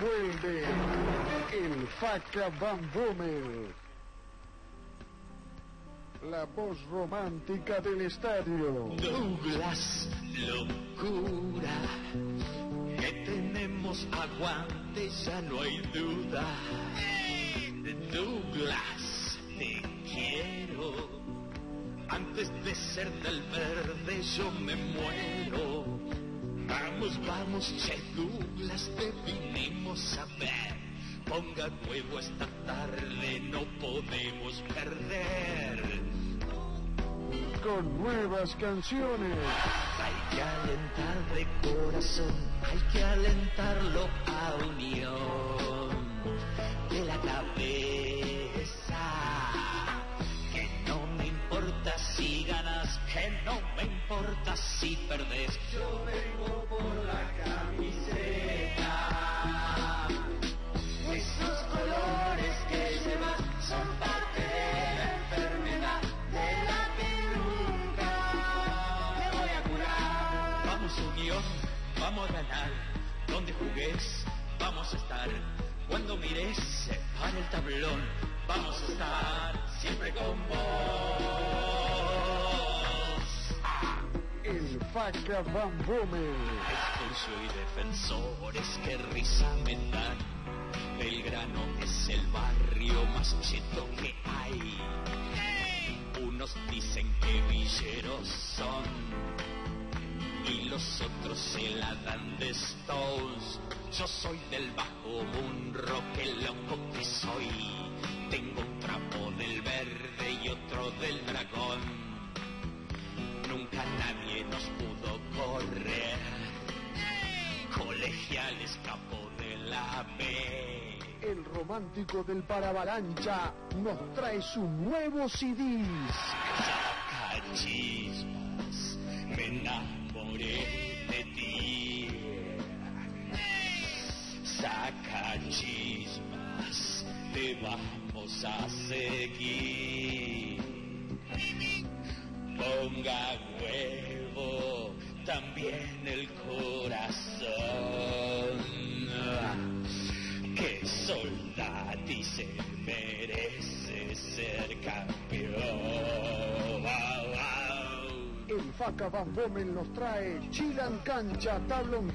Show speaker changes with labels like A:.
A: Vuelve el Faca Van Bommel. La voz romántica del estadio.
B: Douglas, locura. Que tenemos aguante, ya no hay duda. Douglas, te quiero. Antes de ser del verde yo me muero. Vamos, vamos, Che Douglas, te vinimos a ver. Ponga huevo esta tarde, no podemos perder.
A: Con nuevas canciones.
B: Hay que alentar de corazón, hay que alentarlo a unión de la cabeza. Que no me importa si ganas, que no me importa si perdes. Vamos unión, vamos a ganar. Donde jugues, vamos a estar. Cuando mires para el tablón, vamos a estar siempre con vos.
A: El Faca Van Bommel.
B: Expulso y defensores, que risa me dan. Belgrano es el barrio más cheto que hay. Unos dicen que villeros son y los otros se la dan de Stones. Yo soy del bajo mundo, que loco que soy. Tengo un trapo del verde y otro del dragón. Nunca nadie nos pudo correr. Colegial escapó de la B.
A: El romántico del Paravalancha nos trae su nuevo CD.
B: Vamos a seguir. Ponga huevo también el corazón. Que soldati merece ser campeón.
A: El Faca Van Bommel nos trae Chilan Cancha Tablón.